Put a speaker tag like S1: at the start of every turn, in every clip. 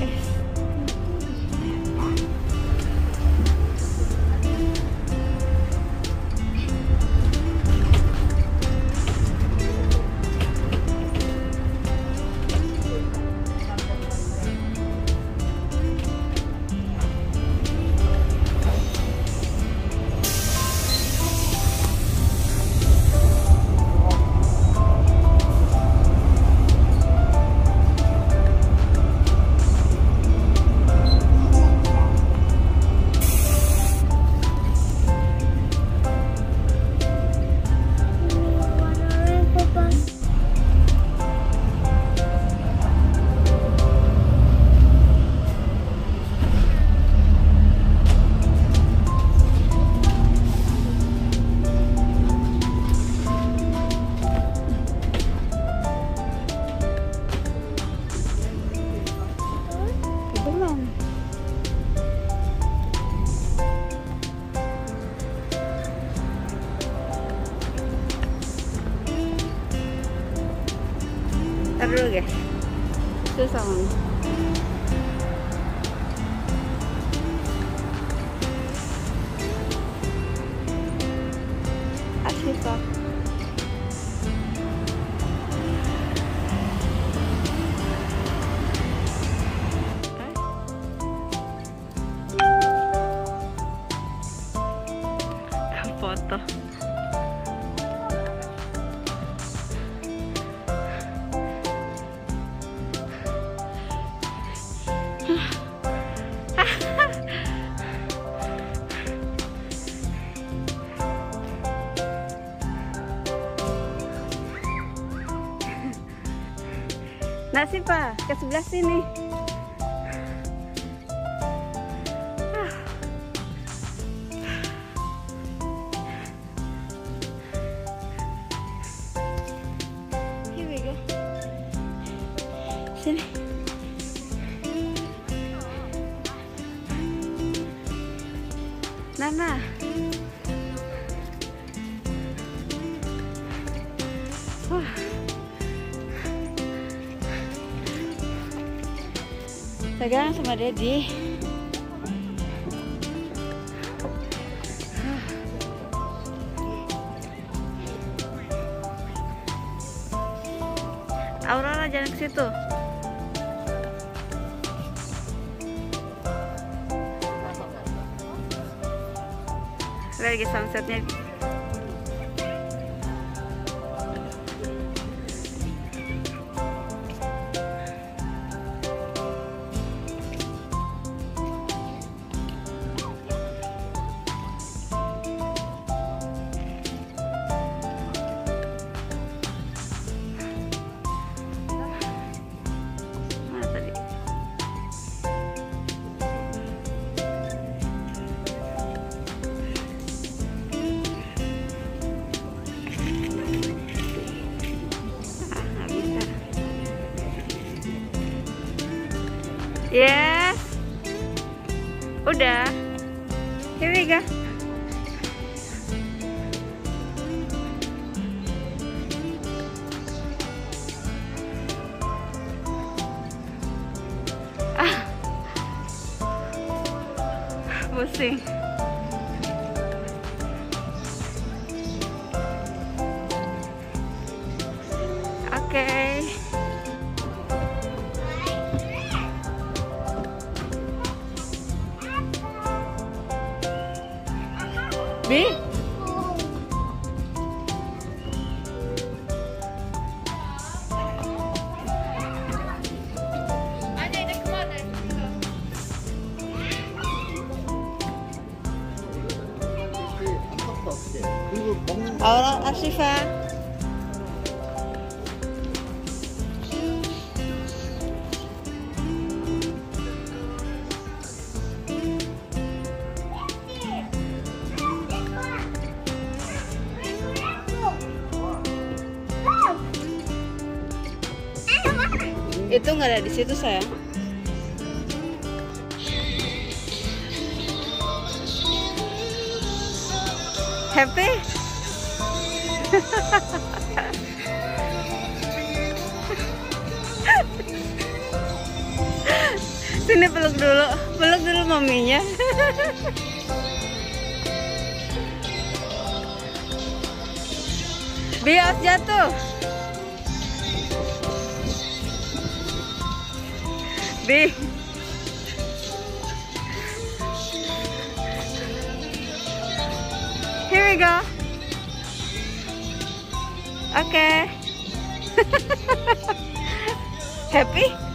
S1: later. Dulu guys susah mami Nah sih pak, ke sebelah sini. Sini. Nana. Pegang sama Daddy. Aurora jangan ke situ. Lagi sunsetnya. Yes. Udah. Here we go. Ah. Pusing. 你。Itu nggak ada di situ sayang. Happy? Sini peluk dulu, peluk dulu maminya. Bias jatuh. Bi. Here we go. Oke. Happy?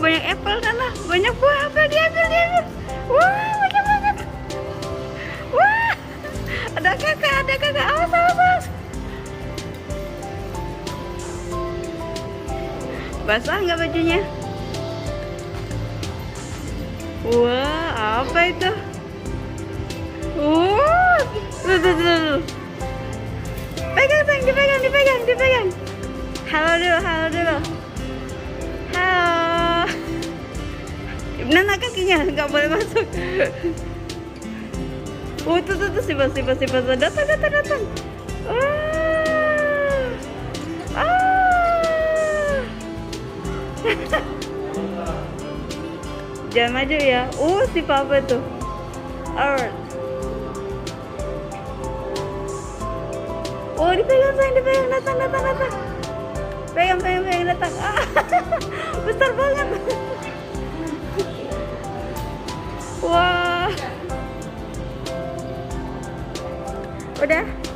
S1: Banyak apple Nana, banyak buah apel diambil diambil. Wah banyak banget. Wah ada kakak ada kakak awas awas. Basah nggak bajunya? Wah apa itu? Wah tuh tuh. tuh. Pegang sayang dipegang dipegang dipegang. Halo dulu halo dulu. Nana kakinya nggak boleh masuk. Oh tuh tuh tuh si bos si bos si bos datang datang datang. Wah. Ah. Jangan maju ya. Oh si papa tuh. Alright. Oh dipegang sayang dipegang datang datang datang. Pegang pegang pegang datang. Ah, besar banget. Wah. Udah.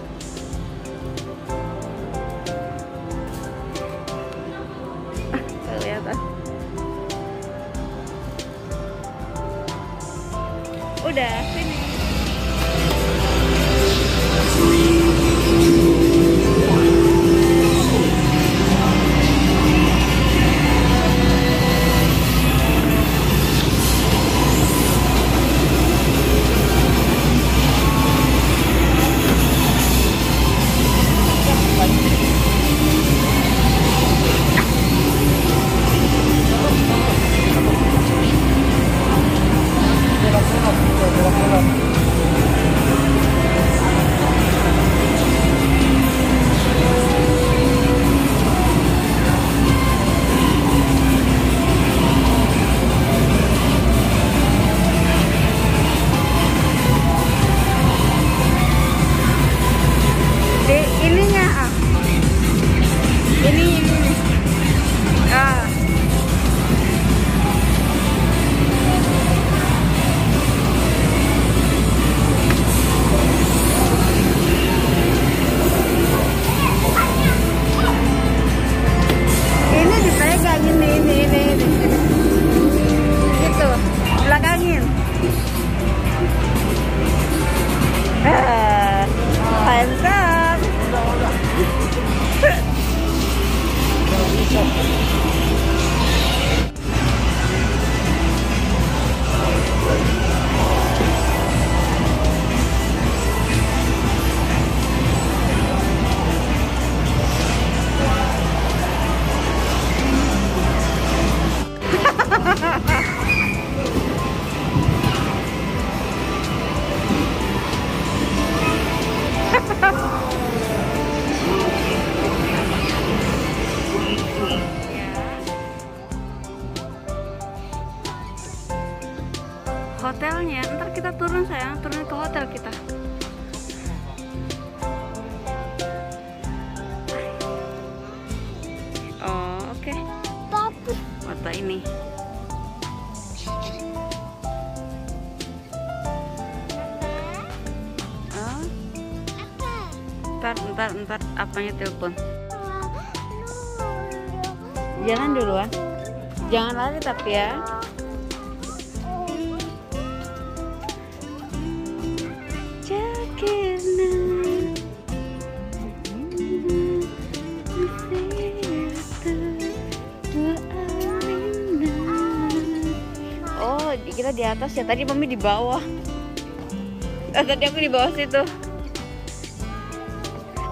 S1: Eh. Kita turun sayang, turun ke hotel kita. Oh, oke. Foto ini. Oh, ntar, ntar, ntar, apanya telepon? Jalan duluan. Jangan lari tapi ya. Di atas ya. Tadi mami di bawah. Eh, tadi aku di bawah situ.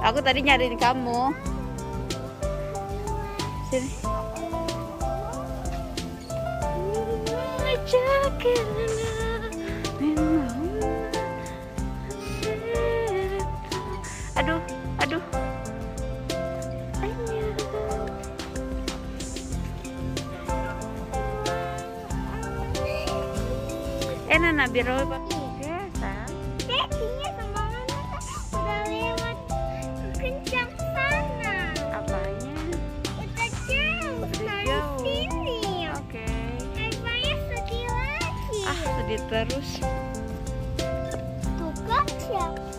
S1: Aku tadi nyariin kamu. Sini. Eh, Nana, biar Roy biasa.
S2: Kayaknya semangat udah lewat kencang sana.
S1: Apanya?
S2: Udah jauh
S1: Udah
S2: dari
S1: jauh.
S2: sini.
S1: Oke.
S2: Ayahnya sedih lagi.
S1: Ah, sedih terus.
S2: Tuh kan siapa?